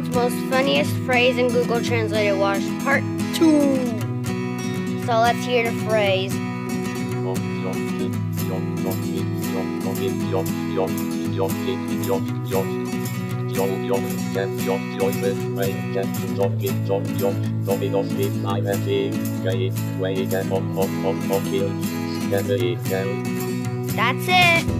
world's most funniest phrase in Google Translated Watch Part 2. So let's hear the phrase. That's it.